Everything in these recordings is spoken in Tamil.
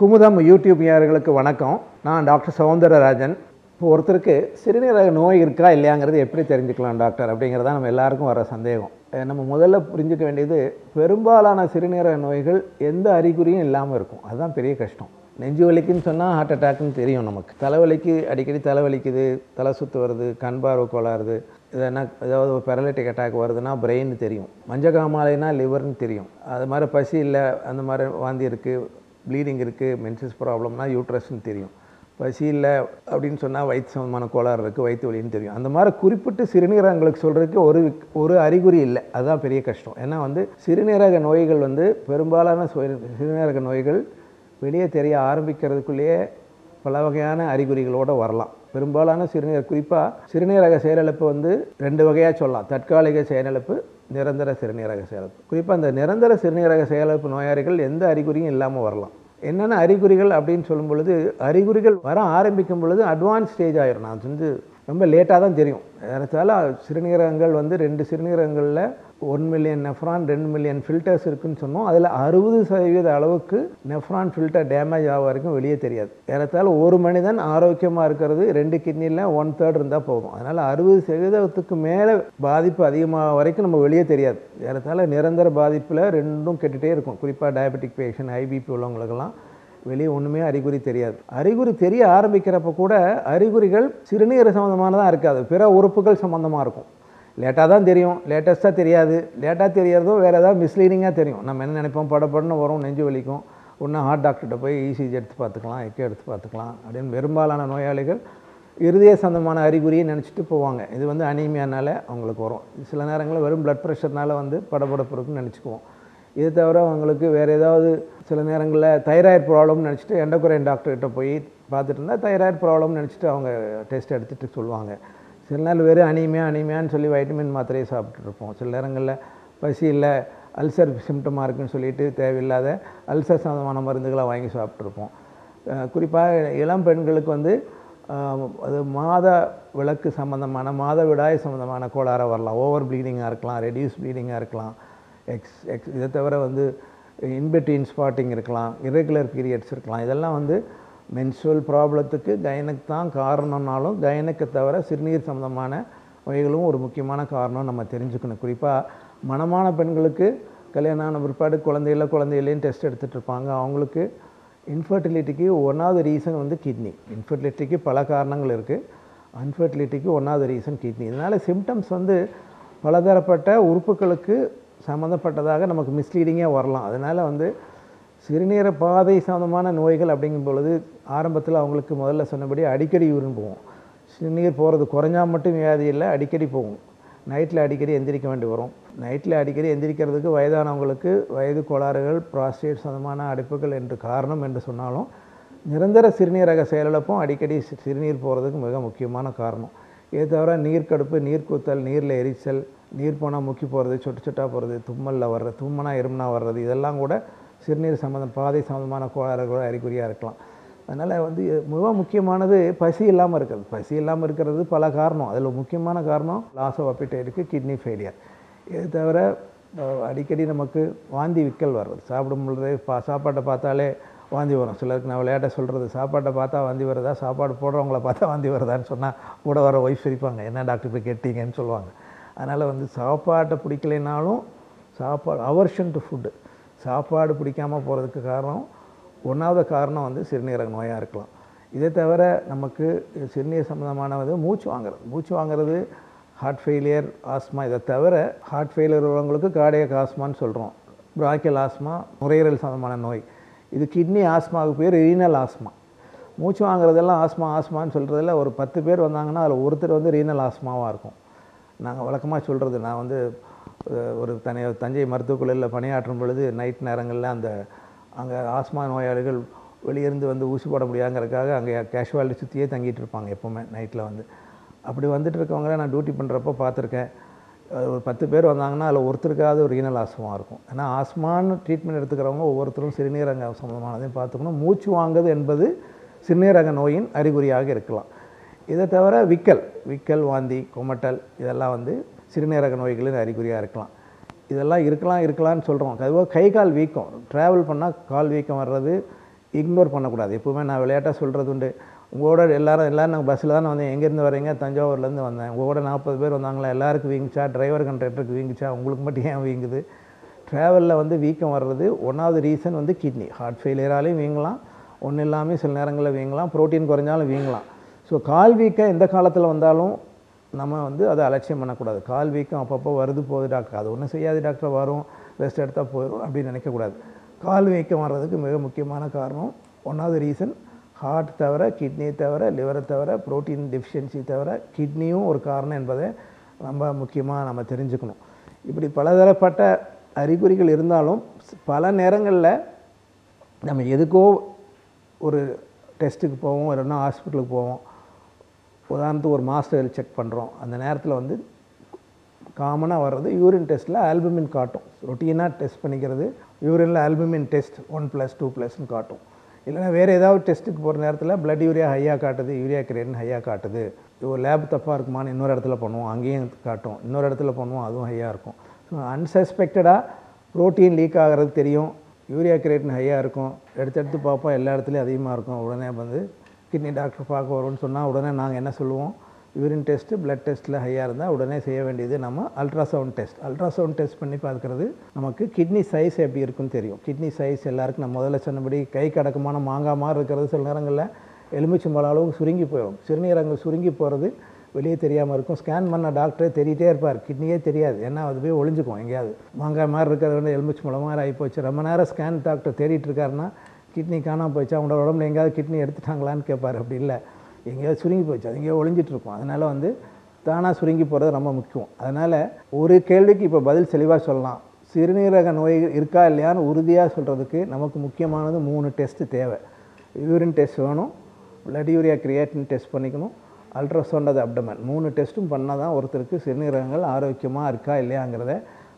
குமுதம் யூடியூப் நேயர்களுக்கு வணக்கம். நான் டாக்டர் சௌந்தரராஜன் இப்போ ஒருத்தருக்கு சிறுநீரக நோய் இருக்கா இல்லையாங்கிறது எப்படி தெரிஞ்சுக்கலாம் டாக்டர் அப்படிங்கிறது தான் நம்ம எல்லாருக்கும் வர சந்தேகம். நம்ம முதல்ல புரிஞ்சுக்க வேண்டியது பெரும்பாலான சிறுநீரக நோய்கள் எந்த அறிகுறியும் இல்லாமல் இருக்கும். அதுதான் பெரிய கஷ்டம். நெஞ்சு வலிக்குன்னு சொன்னால் ஹார்ட் அட்டாக்னு தெரியும் நமக்கு. தலைவலிக்கு அடிக்கடி தலைவலிக்குது தலை சுத்து வருது கண் பார்வை கோளாறுது. இதனா ஏதாவது ஒரு பெரலிட்டிக் அட்டாக் வருதுன்னா பிரெயின் தெரியும். மஞ்சக்காமாலைனா லிவர்னு தெரியும். அது மாதிரி பசி இல்லை அந்த மாதிரி வாந்தி இருக்குது ப்ளீடிங் இருக்குது மென்சஸ் ப்ராப்ளம்னா யூட்ரஸ்னு தெரியும். பசி இல்லை அப்படின்னு சொன்னால் வயிற்று சம்பந்தமான கோளாறு இருக்குது வயிற்று வலின்னு தெரியும். அந்த மாதிரி குறிப்பிட்டு சிறுநீரகங்களுக்கு சொல்கிறதுக்கு ஒரு ஒரு அறிகுறி இல்லை. அதுதான் பெரிய கஷ்டம். ஏன்னா வந்து சிறுநீரக நோய்கள் வந்து பெரும்பாலான சுய- சிறுநீரக நோய்கள் வெளியே தெரிய ஆரம்பிக்கிறதுக்குள்ளேயே பல வகையான அறிகுறிகளோடு வரலாம். பெரும்பாலான சிறுநீர் குறிப்பாக சிறுநீரக செயலிழப்பு வந்து ரெண்டு வகையாக சொல்லலாம். தற்காலிக செயலிழப்பு நிரந்தர சிறுநீரக செயலிழப்பு குறிப்பாக அந்த நிரந்தர சிறுநீரக செயலிழப்பு நோயாளிகள் எந்த அறிகுறியும் இல்லாமல் வரலாம். என்னென்ன அறிகுறிகள் அப்படின்னு சொல்லும் பொழுது அறிகுறிகள் வர ஆரம்பிக்கும் பொழுது அட்வான்ஸ் ஸ்டேஜ் ஆயிரும். நான் வந்து ரொம்ப லேட்டாக தான் தெரியும். ஏறத்தாழ சிறுநீரகங்கள் வந்து ரெண்டு சிறுநீரகங்களில் ஒன் மில்லியன் நெஃப்ரான் ரெண்டு மில்லியன் ஃபில்டர்ஸ் இருக்குன்னு சொன்னோம். அதில் அறுபது சதவீத அளவுக்கு நெஃப்ரான் ஃபில்டர் டேமேஜ் ஆக வரைக்கும் வெளியே தெரியாது. ஏறத்தால் ஒரு மனிதன் ஆரோக்கியமாக இருக்கிறது ரெண்டு கிட்னியில் ஒன் தேர்ட் இருந்தால் போதும். அதனால் அறுபது சதவீதத்துக்கு மேலே பாதிப்பு அதிகமாக வரைக்கும் நம்ம வெளியே தெரியாது. ஏறத்தால் நிரந்தர பாதிப்பில் ரெண்டும் கெட்டுகிட்டே இருக்கும். குறிப்பாக டயபெட்டிக் பேஷண்ட் ஐபிபி உள்ளவங்களுக்கெல்லாம் வெளியே ஒன்றுமே அறிகுறி தெரியாது. அறிகுறி தெரிய ஆரம்பிக்கிறப்ப கூட அறிகுறிகள் சிறுநீர் சம்மந்தமானதாக இருக்காது. பிற உறுப்புகள் சம்மந்தமாக இருக்கும். லேட்டாக தான் தெரியும். லேட்டஸ்ட்டாக தெரியாது. லேட்டாக தெரியறதோ வேறு ஏதாவது மிஸ்லீடிங்காக தெரியும். நம்ம என்ன நினைப்போம்? படப்படன்னு வரும் நெஞ்சு வலிக்கும். ஒன்று ஹார்ட் டாக்டர்கிட்ட போய் இசிஜி எடுத்து பார்த்துக்கலாம் எக்கோ எடுத்து பார்த்துக்கலாம் அப்படின்னு பெரும்பாலான நோயாளிகள் இருதய சந்தமான அறிகுறியை நினச்சிட்டு போவாங்க. இது வந்து அனீமியானால அவங்களுக்கு வரும். சில நேரங்களில் வெறும் ப்ளட் ப்ரெஷர்னால் வந்து படபடப்பு இருக்குன்னு நினச்சிக்குவோம். இது தவிர அவங்களுக்கு வேறு ஏதாவது சில நேரங்களில் தைராய்டு ப்ராப்ளம்னு நினச்சிட்டு எண்டோக்ரைன் டாக்டர்கிட்ட போய் பார்த்துட்டு இருந்தால் தைராய்டு ப்ராப்ளம்னு நினச்சிட்டு அவங்க டெஸ்ட் எடுத்துகிட்டு சொல்லுவாங்க. சில நாள் வெறும் அனீமியா அனிமையான்னு சொல்லி வைட்டமின் மாத்திரையை சாப்பிட்ருப்போம் சில நேரங்களில் பசி இல்லை அல்சர் சிம்டமாக இருக்குன்னு சொல்லிட்டு தேவையில்லாத அல்சர் சம்மந்தமான மருந்துகளை வாங்கி சாப்பிட்ருப்போம் குறிப்பாக இளம் பெண்களுக்கு வந்து அது மாத விளக்கு சம்மந்தமான மாத விடாய் சம்மந்தமான கோளாறாக வரலாம். ஓவர் ப்ளீடிங்காக இருக்கலாம் ரெடியூஸ் ப்ளீடிங்காக இருக்கலாம். எக்ஸ் எக்ஸ் இதை தவிர வந்து இன்பிட்வீன் ஸ்பாட்டிங் இருக்கலாம் இரெகுலர் பீரியட்ஸ் இருக்கலாம். இதெல்லாம் வந்து மென்சுவல் ப்ராப்ளத்துக்கு கைனக்கு தான் காரணம்னாலும் கைனக்கை தவிர சிறுநீர் சம்மந்தமான நோய்களும் ஒரு முக்கியமான காரணம் நம்ம தெரிஞ்சுக்கணும். குறிப்பாக மனமான பெண்களுக்கு கல்யாணம் ஆன பிற்பாடு குழந்தையில குழந்தையிலேயும் டெஸ்ட் எடுத்துகிட்டு இருப்பாங்க. அவங்களுக்கு இன்ஃபர்டிலிட்டிக்கு ஒன்றாவது ரீசன் வந்து கிட்னி இன்ஃபர்டிலிட்டிக்கு பல காரணங்கள் இருக்குது அன்ஃபர்டிலிட்டிக்கு ஒன்றாவது ரீசன் கிட்னி இதனால் சிம்டம்ஸ் வந்து பலதரப்பட்ட உறுப்புகளுக்கு சம்மந்தப்பட்டதாக நமக்கு மிஸ்லீடிங்காக வரலாம். அதனால் வந்து சிறுநீர பாதை சம்மந்தமான நோய்கள் அப்படிங்கும் பொழுது ஆரம்பத்தில் அவங்களுக்கு முதல்ல சொன்னபடி அடிக்கடி யூரின் போகும். சிறுநீர் போகிறது குறைஞ்சா மட்டும் வியாதி இல்லை அடிக்கடி போகும். நைட்டில் அடிக்கடி எந்திரிக்க வேண்டி வரும். நைட்டில் அடிக்கடி எந்திரிக்கிறதுக்கு வயதானவங்களுக்கு வயது கோளாறுகள் ப்ராஸ்டேட் சம்மந்தமான அடைப்புகள் என்று காரணம் என்று சொன்னாலும் நிரந்தர சிறுநீரக செயலிழப்பும் அடிக்கடி சிறுநீர் போகிறதுக்கு மிக முக்கியமான காரணம். இதை தவிர நீர்க்கடுப்பு நீர்க்கூத்தல் நீரில் எரிச்சல் நீர் போனால் முக்கி போகிறது சொட்டு சொட்டாக போகிறது தும்மலில் வர்றது தும்மனா இருமுனா வர்றது இதெல்லாம் கூட சிறுநீர் சம்மந்தம் பாதை சம்மந்தமான கோளாறுகளோட அறிகுறியாக இருக்கலாம். அதனால் வந்து மிக முக்கியமானது பசி இல்லாமல் இருக்கிறது. பசி இல்லாமல் இருக்கிறது பல காரணம். அதில் முக்கியமான காரணம் லாஸ் ஆஃப் அப்பிடைட்டுக்கு கிட்னி ஃபெயிலியர் இது தவிர அடிக்கடி நமக்கு வாந்தி விக்கல் வர்றது. சாப்பிடும் பொழுதே பா சாப்பாட்டை பார்த்தாலே வாந்தி வரும். சிலருக்கு நான் விளையாட்ட சொல்கிறது சாப்பாட்டை பார்த்தா வாந்தி வருதா? சாப்பாடு போடுறவங்கள பார்த்தா வாந்தி வருதான்னு சொன்னால் கூட வர ஒய்ஃப் சிரிப்பாங்க. என்ன டாக்டர் போய் கேட்டீங்கன்னு சொல்லுவாங்க. அதனால் வந்து சாப்பாட்டை பிடிக்கலைனாலும் சாப்பாடு அவர்ஷன் டு ஃபுட்டு சாப்பாடு பிடிக்காமல் போகிறதுக்கு காரணம் ஒன்றாவது காரணம் வந்து சிறுநீரக நோயாக இருக்கலாம். இதை தவிர நமக்கு சிறுநீர் சம்மந்தமானது மூச்சு வாங்குறது. மூச்சு வாங்குறது ஹார்ட் ஃபெயிலியர் ஆஸ்மா இதை தவிர ஹார்ட் ஃபெயிலியர் உள்ளவங்களுக்கு கார்டியக் ஆஸ்மான்னு சொல்கிறோம் பிராக்கியல் ஆஸ்மா நுரையீரல் சம்மந்தமான நோய். இது கிட்னி ஆஸ்மாவுக்கு பேர் ரீனல் ஆஸ்மா மூச்சு வாங்குறதெல்லாம் ஆஸ்மா ஆஸ்மான்னு சொல்கிறதுல ஒரு பத்து பேர் வந்தாங்கன்னா அதில் ஒருத்தர் வந்து ரீனல் ஆஸ்மாவாக இருக்கும். நாங்கள் வழக்கமாக சொல்கிறது நான் வந்து ஒரு தனி தஞ்சை மருத்துவக்குழலில் பணியாற்றும் பொழுது நைட் நேரங்களில் அந்த அங்கே ஆஸ்மா நோயாளிகள் வெளியிருந்து வந்து ஊசி போட முடியாங்கிறதுக்காக அங்கே கேஷுவாலிட்டி சுற்றியே தங்கிட்டு இருப்பாங்க எப்போவுமே நைட்டில் வந்து. அப்படி வந்துட்டு இருக்கவங்கள நான் டியூட்டி பண்ணுறப்போ பார்த்துருக்கேன். ஒரு பத்து பேர் வந்தாங்கன்னா அதில் ஒருத்தருக்காவது ஒரு ஈனல் ஆஸ்மா இருக்கும். ஏன்னா ஆஸ்மான்னு ட்ரீட்மெண்ட் எடுத்துக்கிறவங்க ஒவ்வொருத்தரும் சிறுநீரக சம்மந்தமானதையும் பார்த்துக்கணும். மூச்சு வாங்குது என்பது சிறுநீரக நோயின் அறிகுறியாக இருக்கலாம். இதை தவிர விக்கல் விக்கல் வாந்தி குமட்டல் இதெல்லாம் வந்து சிறுநீரக நோய்களின் அறிகுறியாக இருக்கலாம். இதெல்லாம் இருக்கலாம் இருக்கலாம்னு சொல்கிறோம் அதுபோக கை கால் வீக்கம். ட்ராவல் பண்ணால் கால் வீக்கம் வர்றது இக்னோர் பண்ணக்கூடாது. எப்பவுமே நான் விளையாட்டாக சொல்கிறது உண்டு. உங்களோட எல்லாரும் எல்லோரும் நாங்கள் பஸ்ஸில் தானே வந்தேன் எங்கேருந்து வரீங்க தஞ்சாவூர்லேருந்து வந்தேன். உங்களோட நாற்பது பேர் வந்தாங்களா? எல்லாருக்கும் வீங்குச்சா? டிரைவர் கண்ட்ரக்டருக்கு வீங்குச்சா? உங்களுக்கு மட்டும் ஏன் வீங்குது? ட்ராவலில் வந்து வீக்கம் வர்றது ஒன்றாவது ரீசன் வந்து கிட்னி ஹார்ட் ஃபெயிலியராலையும் வீங்கலாம். ஒன்றும் இல்லாமல் சில நேரங்களில் வீங்கலாம். ப்ரோட்டீன் குறைஞ்சாலும் வீங்கலாம். ஸோ கால் வீக்கம் எந்த காலத்தில் வந்தாலும் நம்ம வந்து அதை அலட்சியம் பண்ணக்கூடாது. கால் வீக்கம் அப்பப்போ வருது போகுது டாக்டர். அது ஒன்றும் செய்யாது டாக்டர். வரும் ரெஸ்ட் எடுத்தால் போயிடும் அப்படின்னு நினைக்கக்கூடாது. கால் வீக்கம் வர்றதுக்கு மிக முக்கியமான காரணம் ஒன்றாவது ரீசன் ஹார்ட் தவிர கிட்னி தவிர லிவரை தவிர ப்ரோட்டீன் டெஃபிஷியன்சி தவிர கிட்னியும் ஒரு காரணம் என்பதை ரொம்ப முக்கியமாக நம்ம தெரிஞ்சுக்கணும். இப்படி பலதரப்பட்ட அறிகுறிகள் இருந்தாலும் பல நேரங்களில் நம்ம எதுக்கோ ஒரு டெஸ்ட்டுக்கு போவோம் இல்லைன்னா ஹாஸ்பிட்டலுக்கு போவோம். உதாரணத்துக்கு ஒரு மாஸ்டர் செக் பண்ணுறோம் அந்த நேரத்தில் வந்து காமனாக வர்றது யூரின் டெஸ்ட்டில் ஆல்புமின் காட்டும். ரொட்டீனாக டெஸ்ட் பண்ணிக்கிறது யூரினில் albumin test one plus two ப்ளஸ்ன்னு காட்டும். இல்லைன்னா வேறு ஏதாவது டெஸ்ட்டுக்கு போகிற நேரத்தில் பிளட் யூரியா ஹையாக காட்டுது யூரியா கிரேட்னு ஹையாக காட்டுது. ஒரு லேப் தப்பாக இருக்குமான்னு இன்னொரு இடத்துல பண்ணுவோம். அங்கேயும் காட்டும். இன்னொரு இடத்துல பண்ணுவோம். அதுவும் ஹையாக இருக்கும். ஸோ அன்சஸ்பெக்டடாக ப்ரோட்டீன் லீக் ஆகிறது தெரியும். யூரியா கிரேட்னு ஹையாக இருக்கும். எடுத்து எடுத்து பார்ப்போம். எல்லா இடத்துலையும் அதிகமாக இருக்கும். உடனே வந்து கிட்னி டாக்டர் பார்க்க வரும்னு சொன்னால் உடனே நாங்கள் என்ன சொல்லுவோம்? யூரின் டெஸ்ட்டு பிளட் டெஸ்ட்டில் ஹையாக இருந்தால் உடனே செய்ய வேண்டியது நம்ம அல்ட்ராசவுண்ட் டெஸ்ட் அல்ட்ராசவுண்ட் டெஸ்ட் பண்ணி பார்க்குறது நமக்கு கிட்னி சைஸ் எப்படி இருக்குன்னு தெரியும். கிட்னி சைஸ் எல்லாருக்கும் நான் முதல்ல சொன்னபடி கை கடக்கமான மாங்காய் மாதிரி இருக்கிறது சில நேரங்களில் எலுமிச்சம்பழ அளவுக்கு சுருங்கி போயிடும். சிறுநீரகங்கள் சுருங்கி போகிறது வெளியே தெரியாமல் இருக்கும். ஸ்கேன் பண்ண டாக்டரே தெரியிட்டே இருப்பார். கிட்னியே தெரியாது. ஏன்னா அது போய் ஒளிஞ்சுக்கும் எங்கேயாவது. மாங்காய் மாதிரி இருக்கிறது வந்து எலுமிச்சம்பழம் மாதிரி ஆகிப்போச்சு ரொம்ப நேரம் ஸ்கேன் டாக்டர் தேடிட்டு இருக்காருன்னா கிட்னி காணாமல் போயிடுச்சு? அவங்களோட உடம்புல எங்கேயாவது கிட்னி எடுத்துட்டாங்களான்னு கேட்பார் அப்படி இல்லை. எங்கேயாவது சுருங்கி போயிடுச்சு. அது எங்கேயோ ஒழிஞ்சிட்ருக்கும் அதனால் வந்து தானாக சுருங்கி போகிறது ரொம்ப முக்கியம். அதனால் ஒரு கேள்விக்கு இப்போ பதில் தெளிவாக சொல்லலாம். சிறுநீரக நோய் இருக்கா இல்லையான்னு உறுதியாக சொல்கிறதுக்கு நமக்கு முக்கியமானது மூணு டெஸ்ட்டு தேவை. யூரின் டெஸ்ட் வேணும். பிளட் யூரியா கிரியேட்டின் டெஸ்ட் பண்ணிக்கணும். அல்ட்ராசவுண்ட் அது அப்டமன். மூணு டெஸ்ட்டும் பண்ணால் தான் ஒருத்தருக்கு சிறுநீரகங்கள் ஆரோக்கியமாக இருக்கா இல்லையாங்கிறத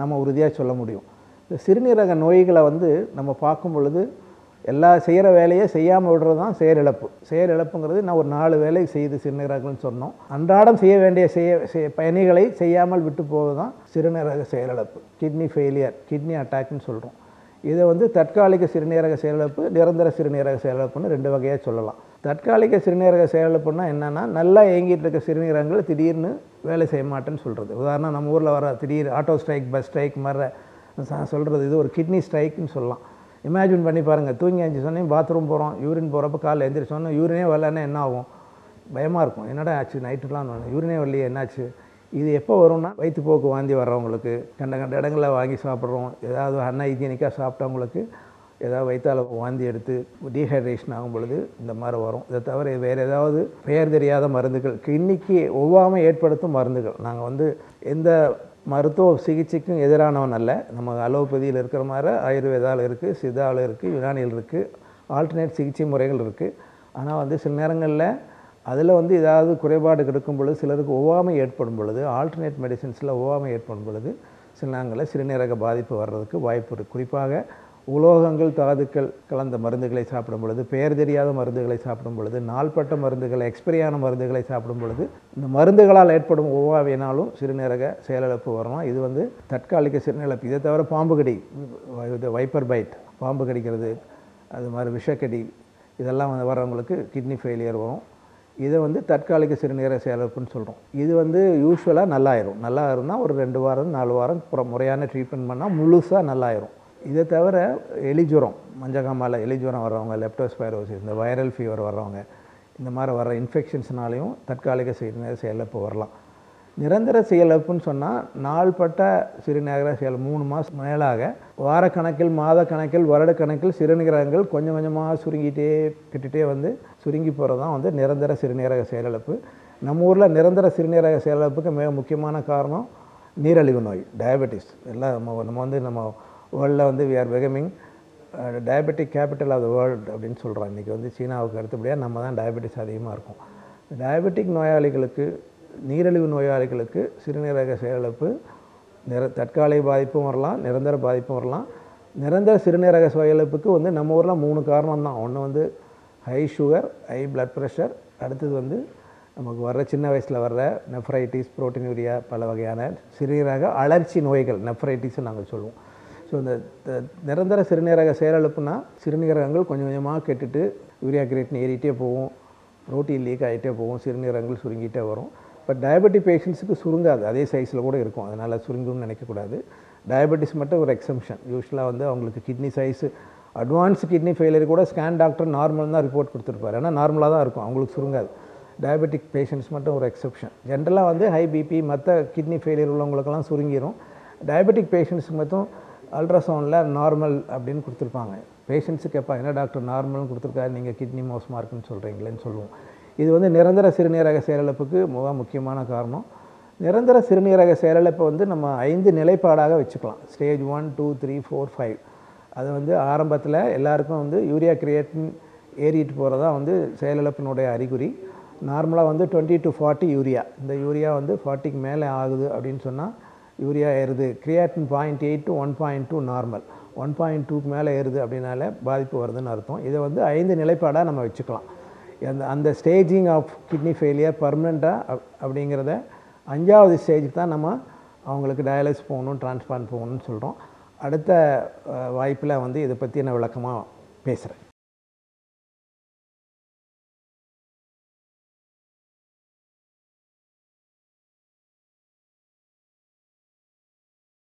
நம்ம உறுதியாக சொல்ல முடியும். இந்த சிறுநீரக நோய்களை வந்து நம்ம பார்க்கும் பொழுது எல்லா செய்கிற வேலையை செய்யாமல் விடுறது தான் செயலிழப்பு. செயலிழப்புங்கிறது நான் ஒரு நாலு வேலை செய்து சிறுநீரகங்கள்னு சொன்னோம். அன்றாடம் செய்ய வேண்டிய செய்ய பயணிகளை செய்யாமல் விட்டு போவது தான் சிறுநீரக செயலிழப்பு. கிட்னி ஃபெயிலியர் கிட்னி அட்டாக்னு சொல்கிறோம் இதை வந்து தற்காலிக சிறுநீரக செயலிழப்பு நிரந்தர சிறுநீரக செயலிழப்புன்னு ரெண்டு வகையாக சொல்லலாம். தற்காலிக சிறுநீரக செயலிழப்புன்னா என்னென்னா நல்லா இயங்கிட்டு இருக்க சிறுநீரகங்கள் திடீர்னு வேலை செய்ய மாட்டேன்னு சொல்கிறது உதாரணம் நம்ம ஊரில் வர திடீர் ஆட்டோ ஸ்ட்ரைக் பஸ் ஸ்ட்ரைக் மாதிரி சொல்கிறது இது ஒரு கிட்னி ஸ்ட்ரைக்குன்னு சொல்லலாம். இமேஜின் பண்ணி பாருங்கள் தூங்கி அஞ்சு சொன்னேன் பாத்ரூம் போகிறோம் யூரின் போகிறப்ப காலைல சொன்னோம் யூரினே வரலன்னா என்ன ஆகும்? பயமாக இருக்கும். என்னடா ஆச்சு? நைட்டுலாம் யூரினே வரலையே என்னாச்சு? இது எப்போ வரும்னா வயிற்றுப்போக்கு வாந்தி வர்றவங்களுக்கு கண்ட கண்ட இடங்களில் வாங்கி சாப்பிட்றோம். ஏதாவது அன்ஹைஜீனிக்காக சாப்பிட்டவங்களுக்கு ஏதாவது வயிற்றால் வாந்தி எடுத்து டீஹைட்ரேஷன் ஆகும் பொழுது இந்த மாதிரி வரும். இதை தவிர வேறு ஏதாவது பெயர் தெரியாத மருந்துகள் கிட்னிக்கு ஒவ்வாமை ஏற்படுத்தும் மருந்துகள். நாங்கள் வந்து எந்த மருத்துவ சிகிச்சைக்கும் எதிரானவன் அல்ல. நம்ம அலோபதியில் இருக்கிற மாதிரி ஆயுர்வேதாவில் இருக்குது சித்தாவில் இருக்குது யுனானியில் இருக்குது ஆல்டர்னேட் சிகிச்சை முறைகள் இருக்குது ஆனால் வந்து சில நேரங்களில் அதில் வந்து ஏதாவது குறைபாடு கிடைக்கும் பொழுது சிலருக்கு ஒவ்வாமை ஏற்படும் பொழுது ஆல்டர்னேட் மெடிசின்ஸில் ஒவ்வாமை ஏற்படும் பொழுது சில நேரங்களில் சிறுநீரக பாதிப்பு வர்றதுக்கு வாய்ப்பு இருக்குது குறிப்பாக உலோகங்கள் தாதுக்கள் கலந்த மருந்துகளை சாப்பிடும் பொழுது பெயர் தெரியாத மருந்துகளை சாப்பிடும் பொழுது நாள்பட்ட மருந்துகளை எக்ஸ்பிரியான மருந்துகளை சாப்பிடும் பொழுது இந்த மருந்துகளால் ஏற்படும் ஒவ்வாவினாலும் சிறுநீரக செயலிழப்பு வரணும் இது வந்து தற்காலிக சிறுநிழப்பு இதை தவிர பாம்பு கடி இது வைப்பர் பைட் பாம்பு கடிக்கிறது அது மாதிரி விஷக்கடி இதெல்லாம் வந்து வர்றவங்களுக்கு கிட்னி ஃபெயிலியர் வரும். இதை வந்து தற்காலிக சிறுநீரக செயலிழப்புன்னு சொல்கிறோம் இது வந்து யூஸ்வலாக நல்லாயிரும். நல்லா இருந்தால் ஒரு ரெண்டு வாரம் நாலு வாரம் முறையான ட்ரீட்மெண்ட் பண்ணால் முழுசாக நல்லாயிரும். இதை தவிர எலிஜுரம் மஞ்சகாமால எலிஜுரம் வர்றவங்க லெப்டோஸ்பைரோசிஸ் இந்த வைரல் ஃபீவர் வர்றவங்க இந்த மாதிரி வர்ற இன்ஃபெக்ஷன்ஸ்னாலையும் தற்காலிக சிறுநீரக செயலிழப்பு வரலாம். நிரந்தர செயலிழப்புன்னு சொன்னால் நாள்பட்ட சிறுநீரக செயல் மூணு மாதம் மேலாக வாரக்கணக்கில் மாத கணக்கில் வருட கணக்கில் சிறுநீரகங்கள் கொஞ்சம் கொஞ்சமாக சுருங்கிட்டே கிட்டே வந்து சுருங்கி போகிறது தான் வந்து நிரந்தர சிறுநீரக செயலிழப்பு. நம்ம ஊரில் நிரந்தர சிறுநீரக செயலிழப்புக்கு மிக முக்கியமான காரணம் நீரழிவு நோய் டயபெட்டிஸ் எல்லாம் நம்ம நம்ம வந்து நம்ம வேர்ல்டில் வந்து we are becoming diabetic capital of the world அப்படின்னு சொல்கிறோம் இன்றைக்கி வந்து சீனாவுக்கு அடுத்தபடியாக நம்ம தான் டயபெட்டிஸ் அதிகமாக இருக்கும். டயபெட்டிக் நோயாளிகளுக்கு நீரிழிவு நோயாளிகளுக்கு சிறுநீரக செயலிழப்பு நிர தற்காலிக பாதிப்பும் வரலாம் நிரந்தர பாதிப்பும் வரலாம். நிரந்தர சிறுநீரக செயலிழப்புக்கு வந்து நம்ம ஊரில் மூணு காரணம் தான். ஒன்று வந்து high sugar high blood pressure அடுத்தது வந்து நமக்கு வர்ற சின்ன வயசில் வர்ற நெஃப்ரைட்டிஸ் புரோட்டீனூரியா பல வகையான சிறுநீரக அலர்ச்சி நோய்கள் நெஃப்ரைட்டிஸ்ன்னு நாங்கள் சொல்லுவோம். ஸோ இந்த த- நிரந்தர சிறுநீரக செயலிழப்புனா சிறுநீரகங்கள் கொஞ்சம் கொஞ்சமாக கெட்டுட்டு யூரியா கிரேட்னு ஏறிட்டே போகும். ப்ரோட்டீன் லீக் ஆகிட்டே போகும். சிறுநீரகங்கள் சுருங்கிட்டே வரும். பட் டயபெட்டிக் பேஷண்ட்ஸுக்கு சுருங்காது. அதே சைஸில் கூட இருக்கும். அதனால் சுருங்கும்னு நினைக்கக்கூடாது. டயபெட்டிஸ் மட்டும் ஒரு எக்ஸம்ஷன் யூஸ்வலாக வந்து அவங்களுக்கு kidney size advance kidney failure கூட ஸ்கேன் டாக்டர் நார்மல் தான் ரிப்போர்ட் கொடுத்துருப்பாரு. ஏன்னா நார்மலாக தான் இருக்கும். அவங்களுக்கு சுருங்காது. டயபெட்டிக் பேஷண்ட்ஸ் மட்டும் ஒரு எக்ஸப்ஷன் ஜென்ரலாக வந்து ஹை பிபி மற்ற கிட்னி ஃபெயிலியர் உள்ளவங்களுக்கெல்லாம் சுருங்கிடும் டயபெட்டிக் பேஷண்ட்ஸுக்கு மட்டும் அல்ட்ராசவுண்டில் நார்மல் அப்படின்னு கொடுத்துருப்பாங்க. பேஷண்ட்ஸு கேட்பாங்க என்ன டாக்டர் நார்மல்னு கொடுத்துருக்காரு நீங்கள் கிட்னி மோசமாக இருக்குன்னு சொல்கிறீங்களேன்னு சொல்லுவோம். இது வந்து நிரந்தர சிறுநீரக செயலிழப்புக்கு மிக முக்கியமான காரணம். நிரந்தர சிறுநீரக செயலிழப்பை வந்து நம்ம ஐந்து நிலைப்பாடாக வச்சுக்கலாம். Stage one two three four five அது வந்து ஆரம்பத்தில் எல்லாருக்கும் வந்து யூரியா கிரியேட்டின் ஏறிட்டு போகிறதா வந்து செயலிழப்பினுடைய அறிகுறி. நார்மலாக வந்து டுவெண்ட்டி டு ஃபார்ட்டி யூரியா இந்த யூரியா வந்து ஃபார்ட்டிக்கு மேலே ஆகுது அப்படின்னு சொன்னால் யூரியா ஏறுது. Creatinine point eight to one point two normal one point டூக்கு மேலே ஏறுது அப்படின்னால பாதிப்பு வருதுன்னு அர்த்தம். இதை வந்து ஐந்து நிலைப்பாடாக நம்ம வச்சுக்கலாம். அந்த அந்த ஸ்டேஜிங் ஆஃப் கிட்னி ஃபெயிலியர் பர்மனெண்ட்டாக அப்படிங்கிறத அஞ்சாவது ஸ்டேஜுக்கு தான் நம்ம அவங்களுக்கு டயாலிஸ் போகணும் டிரான்ஸ்பிளான்ட் போகணும்னு சொல்கிறோம் அடுத்த வாய்ப்பில் வந்து இதை பற்றி நான் விளக்கமாக பேசுகிறேன்